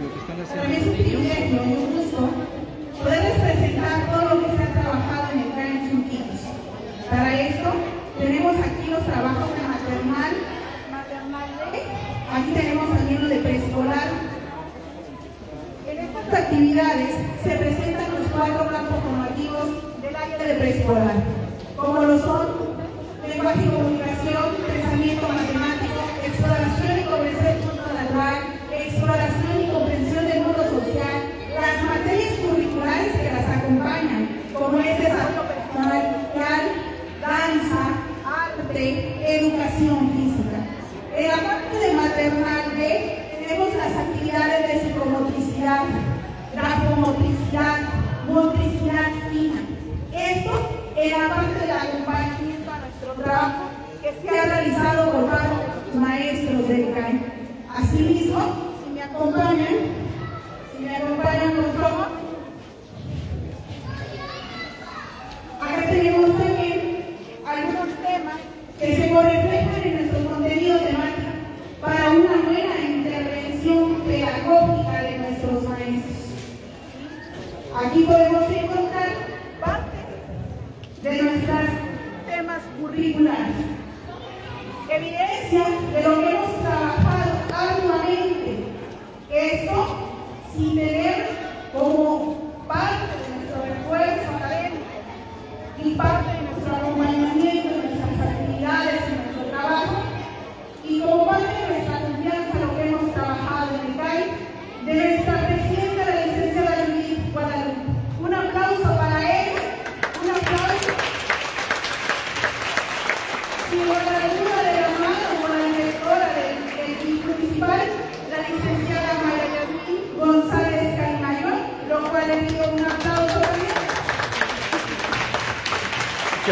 Para mí es un privilegio y un gusto poderles presentar todo lo que se ha trabajado en el CAE Chunquitos. Para esto tenemos aquí los trabajos de maternal, maternal aquí tenemos también lo de preescolar. En estas actividades se presentan los cuatro campos formativos del área de preescolar, como lo son lenguaje y comunicación, pensamiento matemático, exploración y comprensión del mundo natural, exploración y comprensión del mundo social, las materias curriculares que las acompañan, como es desarrollo personal, social, danza, arte, educación física. En la parte de maternal B tenemos las actividades de psicomotricidad, grafomotricidad, motricidad fina. Esto en la parte del acompañamiento a nuestro trabajo que se ha realizado por los maestros del CAE. Asimismo, si me acompañan, si me acompañan por favor, acá tenemos también algunos temas que se reflejan en nuestro contenido temático para una buena intervención pedagógica de nuestros maestros. Aquí podemos encontrar parte de nuestros temas curriculares. Evidencia de lo que hemos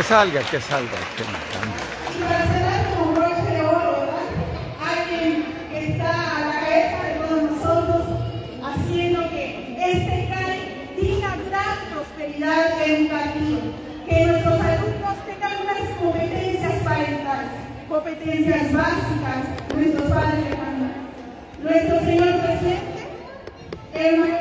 salga, que salga. que. Y para cerrar con broche de oro, ¿verdad? Alguien que está a la cabeza de todos nosotros, haciendo que este CAE tenga gran prosperidad educativa, que nuestros alumnos tengan unas competencias parentales, competencias básicas, nuestros padres de familia. Nuestro señor presidente, el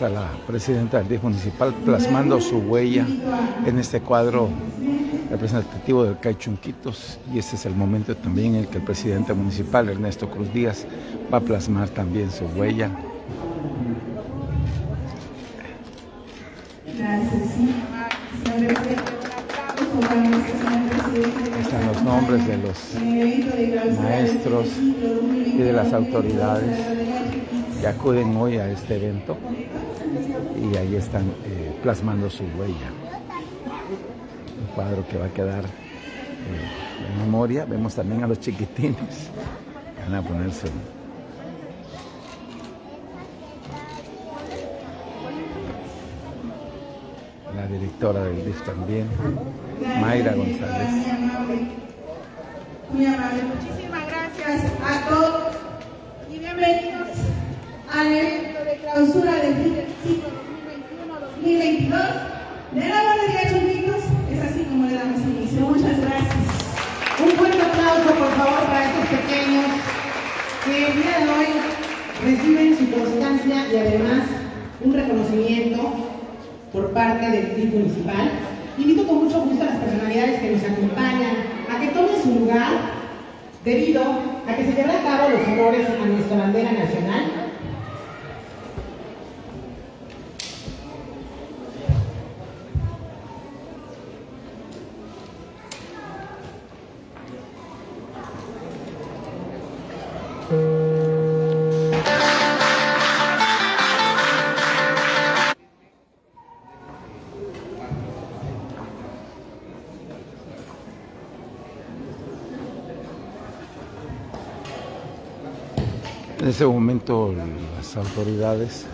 La presidenta del DIF municipal plasmando su huella en este cuadro representativo del CAI Chunquitos y este es el momento también en el que el presidente municipal Ernesto Cruz Díaz va a plasmar también su huella. Están los nombres de los maestros del ciclo 2021, y de las autoridades que acuden hoy a este evento y ahí están eh, plasmando su huella. Un cuadro que va a quedar eh, de memoria. Vemos también a los chiquitines. Van a ponerse la directora del DIF también, Mayra González. Muy amable. Muy amable. Muchísimas gracias a todos y bienvenidos al evento de clausura ciclo 2021-2022 de la Guardería Chunquitos. Es así como le damos inicio. Muchas gracias. Un fuerte aplauso, por favor, para estos pequeños que el día de hoy reciben su constancia y además un reconocimiento por parte del DIF municipal. Invito con mucho gusto a las personalidades que nos acompañan a que tomen su lugar debido a que se llevará a cabo los honores a nuestra bandera nacional. En ese momento las autoridades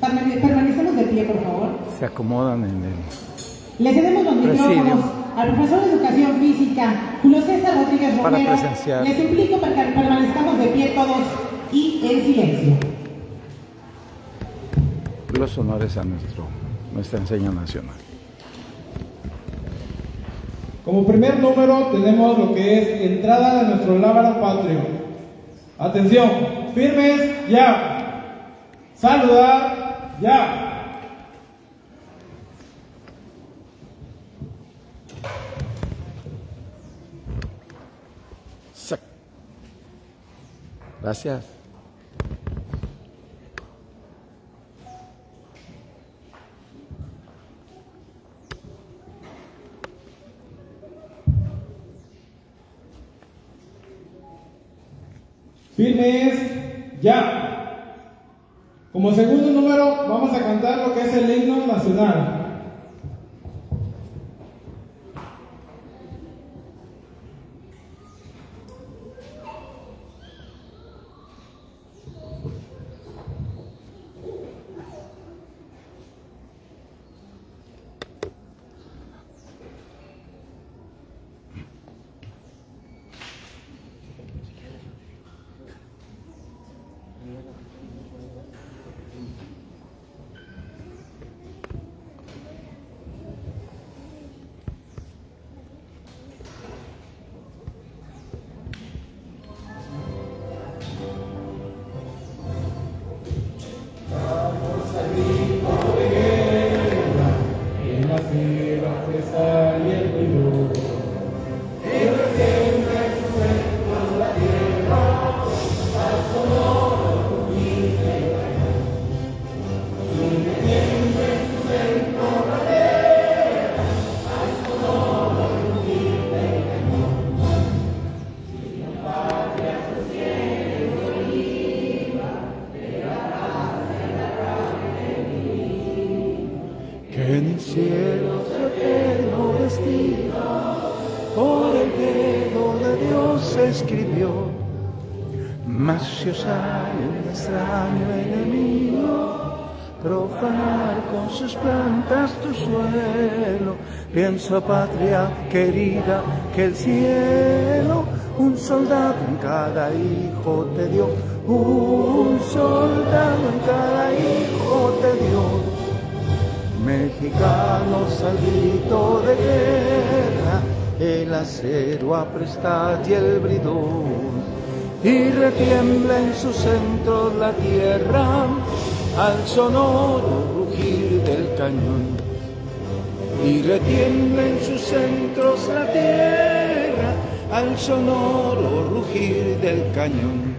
Permane- Permanecemos de pie, por favor. se acomodan en el Le cedemos los Presidio. micrófonos al profesor de Educación Física, Julio César Rodríguez Para Romero. presenciar. Les implico para que permanezcamos de pie todos y en silencio. los honores a nuestro, nuestra enseña nacional. Como primer número tenemos lo que es entrada de nuestro lábaro patrio. Atención, firmes, ya. Saludar, ya. Gracias. Firmes, ya. Como segundo número vamos a cantar lo que es el himno nacional. Sus plantas tu suelo. Pienso, patria querida, que el cielo un soldado en cada hijo te dio, un soldado en cada hijo te dio. Mexicanos al de guerra, el acero apresta y el bridón, y retiembla en su centro la tierra al sonoro cañón. Y retiembla en sus centros la tierra al sonoro rugir del cañón.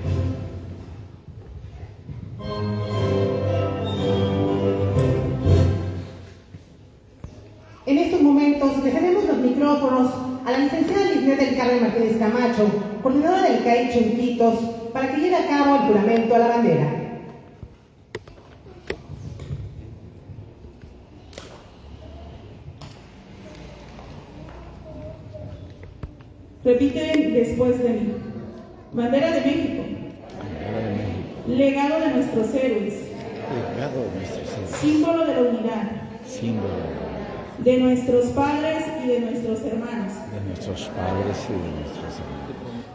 En estos momentos le los micrófonos a la licenciada Lisbeth del Carmen Martínez Camacho, coordinadora del CAI Chunquitos, para que lleve a cabo el juramento a la bandera. Repiten después de mí. Bandera de México. Bandera de México. Legado de nuestros héroes. Legado de nuestros héroes. Símbolo de la unidad. Símbolo De nuestros padres y de nuestros hermanos. de nuestros padres y de nuestros hermanos.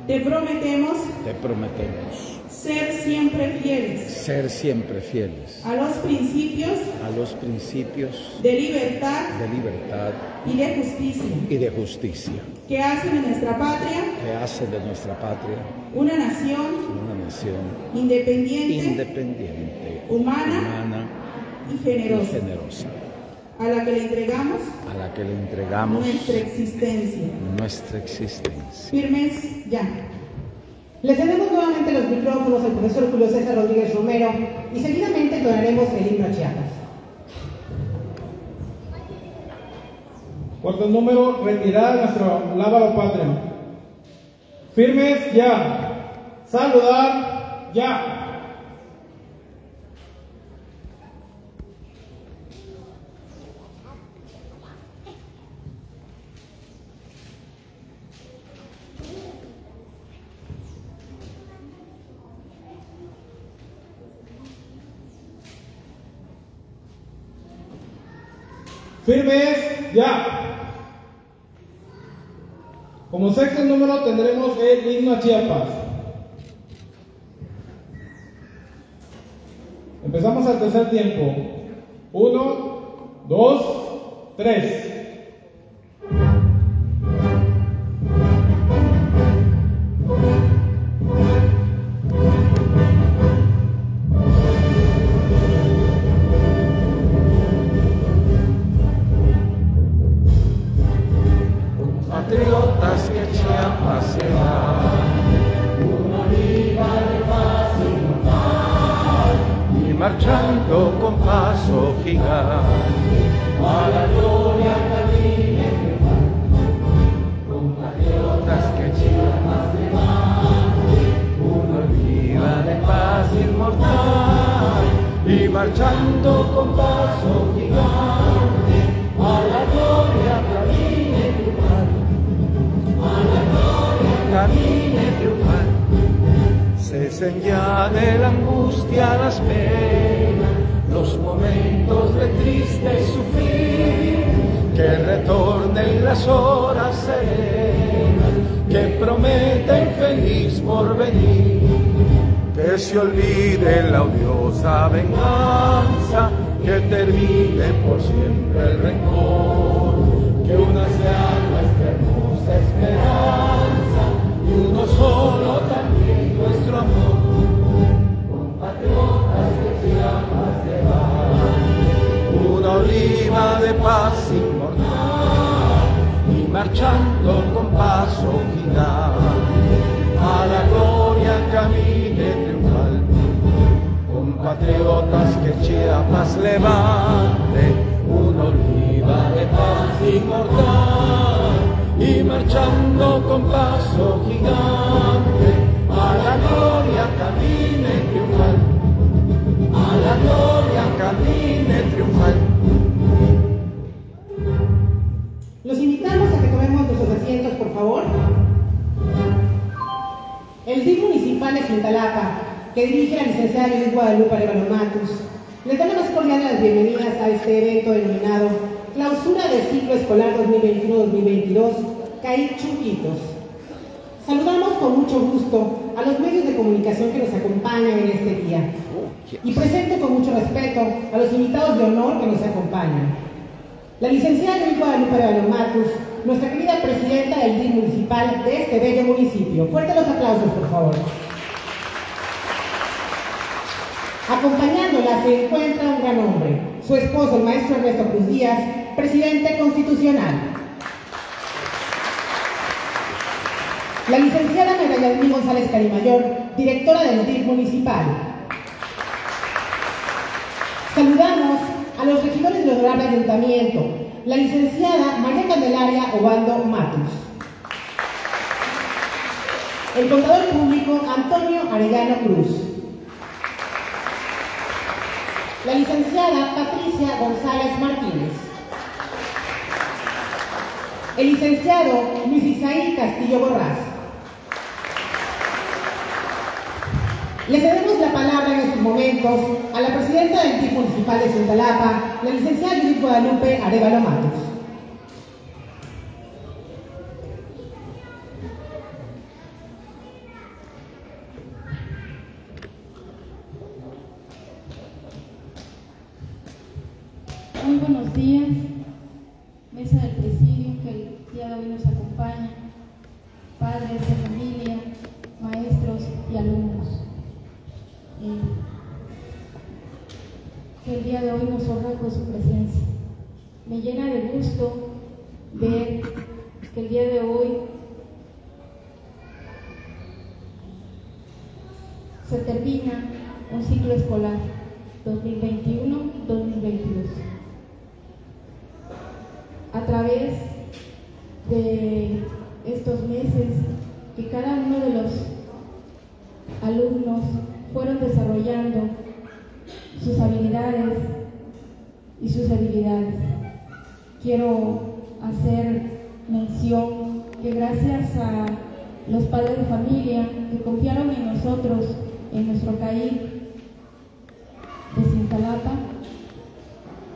Te prometemos Te prometemos ser siempre fieles. Ser siempre fieles. A los principios a los principios de libertad de libertad y de justicia. y de justicia. Que hacen de nuestra patria que hacen de nuestra patria una nación una nación independiente, independiente, humana humana y y generosa, generosa, a la que le entregamos a la que le entregamos nuestra existencia. nuestra existencia. Firmes ya. Le cedemos nuevamente los micrófonos al profesor Julio César Rodríguez Romero y seguidamente entonaremos el himno a Chiapas. Cuarto número, retirar nuestro lábaro patrio. Firmes, ya. Saludar, ya. Firmes, ya. Como sexto número tendremos el himno a Chiapas. Empezamos al tercer tiempo. Uno, dos, tres. Marchando con paso gigante a la gloria camine compatriotas que Chiapas levante una vida de paz inmortal y marchando con paso gigante Cesen ya de la angustia las penas, los momentos de triste sufrir, que retornen las horas serenas, que prometen feliz porvenir. Que se olvide la odiosa venganza, que termine por siempre el rencor, que una sea nuestra hermosa esperanza y uno solo de paz inmortal y marchando con paso gigante a la gloria camine triunfal. Compatriotas que Chiapas levante, una oliva de paz inmortal y marchando con paso gigante a la gloria camine triunfal, a la gloria camine triunfal. Los invitamos a que tomemos nuestros asientos, por favor. El DIF municipal de Cintalapa, que dirige la licenciada Luis Guadalupe Arevalo Matus, les da la más cordial las bienvenidas a este evento denominado Clausura del Ciclo Escolar 2021-2022, CAI Chunquitos. Saludamos con mucho gusto a los medios de comunicación que nos acompañan en este día y presento con mucho respeto a los invitados de honor que nos acompañan. La licenciada Luis Guadalupe Matus, nuestra querida presidenta del DIF municipal de este bello municipio. Fuerte los aplausos, por favor. Acompañándola se encuentra un gran hombre, su esposo, el maestro Ernesto Cruz Díaz, presidente constitucional. La licenciada María Yasmín González Carimayor, directora del DIF municipal. Saludamos a los regidores del honorable ayuntamiento, la licenciada María Candelaria Obando Matus. El contador público Antonio Arellano Cruz. La licenciada Patricia González Martínez. el licenciado Luis Isaí Castillo Borrás. Le cedemos la palabra en estos momentos a la presidenta del TIC municipal de Cintalapa, la licenciada Judith Guadalupe Arevalo Matos. Muy buenos días, gusto ver que el día de hoy se termina un ciclo escolar 2021-2022 a través de estos meses que cada uno de los alumnos fueron desarrollando sus habilidades y sus habilidades. Quiero hacer mención que gracias a los padres de familia que confiaron en nosotros, en nuestro CAI de Cintalapa,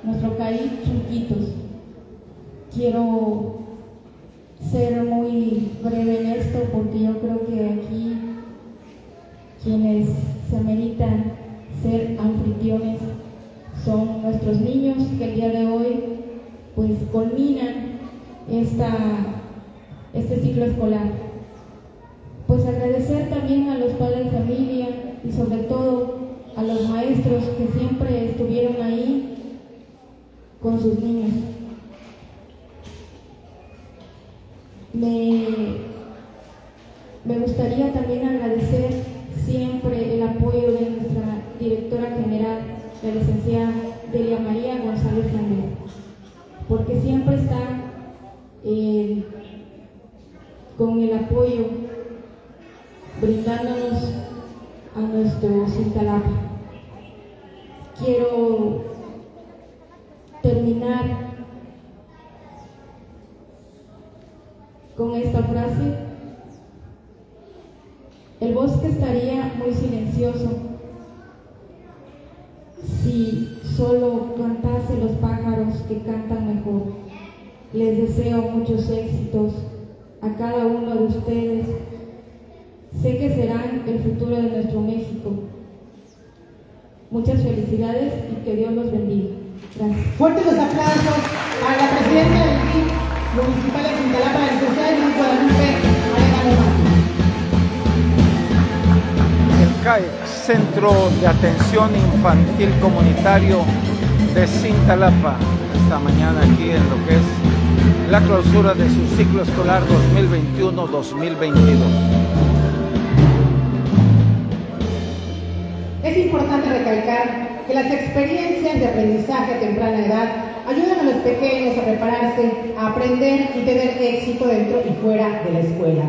nuestro CAI Chunquitos, quiero ser muy breve en esto porque yo creo que aquí quienes se meritan ser anfitriones son nuestros niños que el día de hoy pues culminan esta, este ciclo escolar. Pues agradecer también a los padres de familia y sobre todo a los maestros que siempre estuvieron ahí con sus niños. Me, me gustaría también agradecer siempre el apoyo de nuestra directora general, la licenciada Delia María González porque siempre está eh, con el apoyo brindándonos a nuestro Cintalapa. Quiero terminar con esta frase. El bosque estaría muy silencioso si solo cantase los pájaros que cantan mejor. Les deseo muchos éxitos a cada uno de ustedes. Sé que serán el futuro de nuestro México. Muchas felicidades y que Dios los bendiga. Gracias. Fuertes los aplausos para la presidenta del TIC municipal de Cintalapa, la licenciada Judith Guadalupe. El CAE, Centro de Atención Infantil Comunitario de Cintalapa, esta mañana aquí en lo que es la clausura de su ciclo escolar 2021-2022. Es importante recalcar que las experiencias de aprendizaje a temprana edad ayudan a los pequeños a prepararse, a aprender y tener éxito dentro y fuera de la escuela.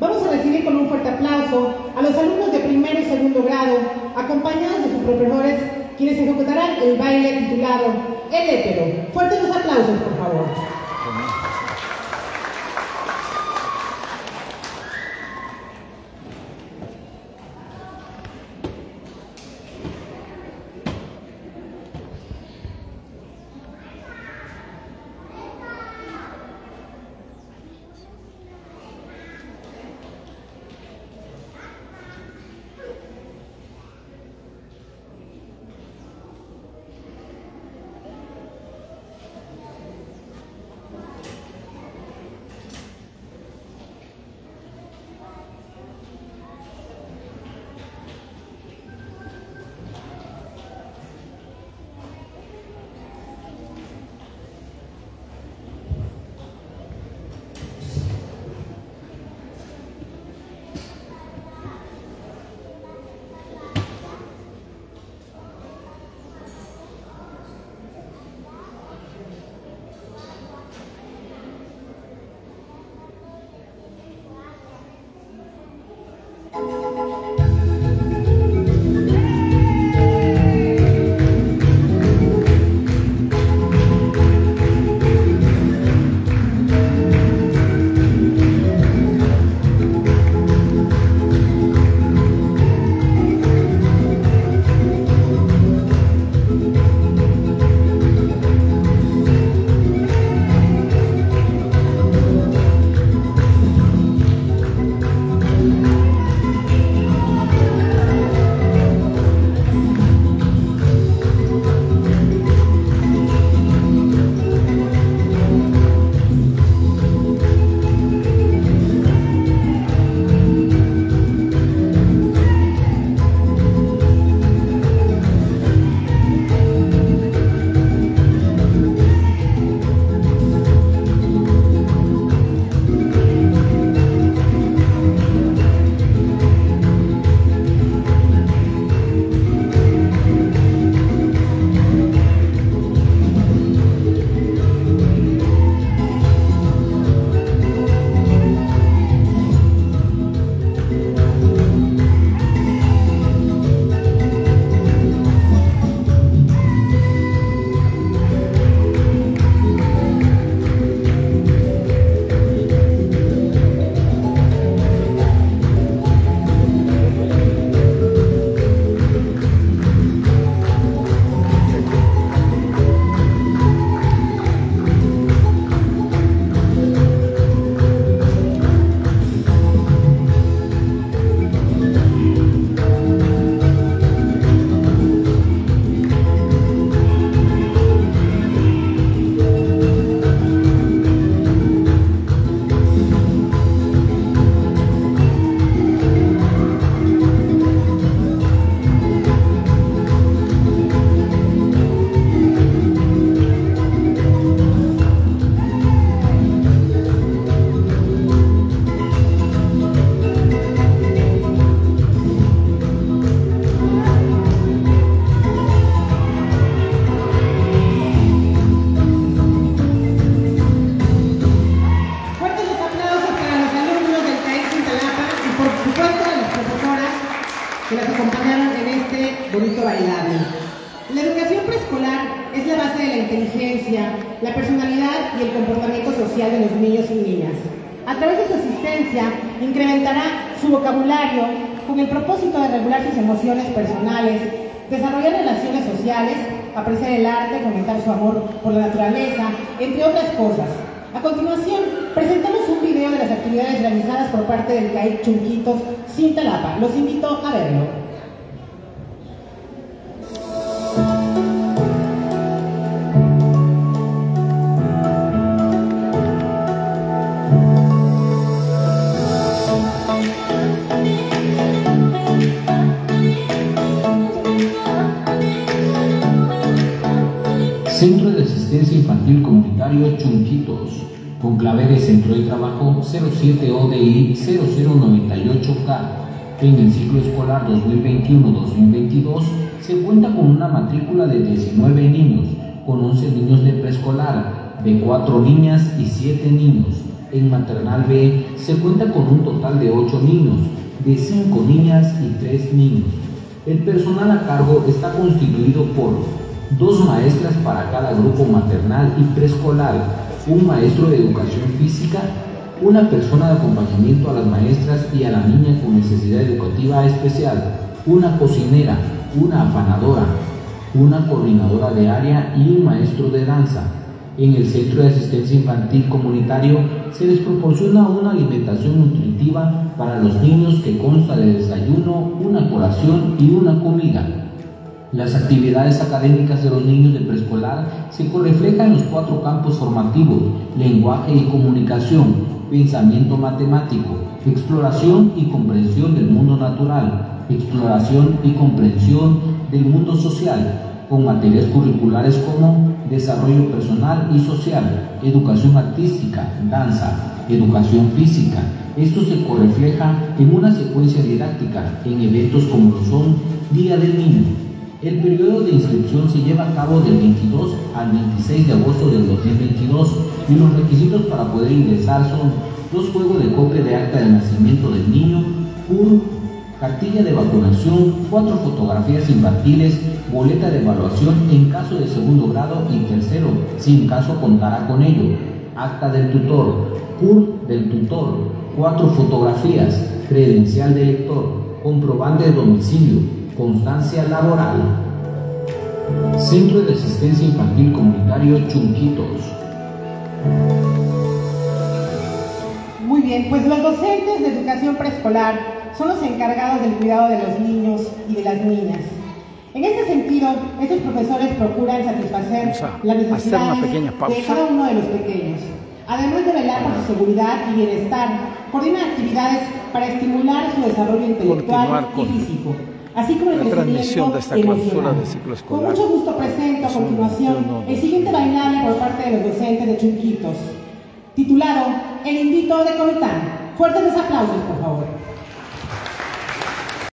Vamos a recibir con un fuerte aplauso a los alumnos de primero y segundo grado, acompañados de sus profesores, quienes ejecutarán el baile titulado El Hétero. Fuertes los aplausos, por favor. Desarrollar relaciones sociales, apreciar el arte, fomentar su amor por la naturaleza, entre otras cosas. A continuación, presentamos un video de las actividades realizadas por parte del CAIC Chunquitos Cintalapa. Los invito a verlo. Comunitario Chunquitos, con clave Centro de Trabajo 07 ODI 0098K. En el ciclo escolar 2021-2022 se cuenta con una matrícula de 19 niños, con 11 niños de preescolar, de 4 niñas y 7 niños. En maternal B se cuenta con un total de 8 niños, de 5 niñas y 3 niños. El personal a cargo está constituido por dos maestras para cada grupo maternal y preescolar, un maestro de educación física, una persona de acompañamiento a las maestras y a la niña con necesidad educativa especial, una cocinera, una afanadora, una coordinadora de área y un maestro de danza. En el Centro de Asistencia Infantil Comunitario se les proporciona una alimentación nutritiva para los niños que consta de desayuno, una colación y una comida. Las actividades académicas de los niños de preescolar se reflejan en los cuatro campos formativos, lenguaje y comunicación, pensamiento matemático, exploración y comprensión del mundo natural, exploración y comprensión del mundo social, con materias curriculares como desarrollo personal y social, educación artística, danza, educación física. Esto se refleja en una secuencia didáctica en eventos como lo son Día del Niño, el periodo de inscripción se lleva a cabo del 22 al 26 de agosto del 2022 y los requisitos para poder ingresar son dos juegos de copia de acta de nacimiento del niño, un cartilla de vacunación, cuatro fotografías infantiles, boleta de evaluación en caso de segundo grado y tercero, si en caso contara con ello, acta del tutor, CUR del tutor, cuatro fotografías, credencial de lector, comprobante de domicilio, Constancia laboral. Centro de Asistencia Infantil Comunitario Chunquitos. Muy bien, pues los docentes de educación preescolar son los encargados del cuidado de los niños y de las niñas. En este sentido, estos profesores procuran satisfacer las necesidades de cada uno de los pequeños. Además de velar por su seguridad y bienestar, coordinan actividades para estimular su desarrollo intelectual y físico así como el la transmisión de esta clausura de ciclo escolar. Con mucho gusto presento a continuación el siguiente bailable por parte de los docentes de Chunquitos, titulado El Indito de Comitán. Fuertes aplausos, por favor.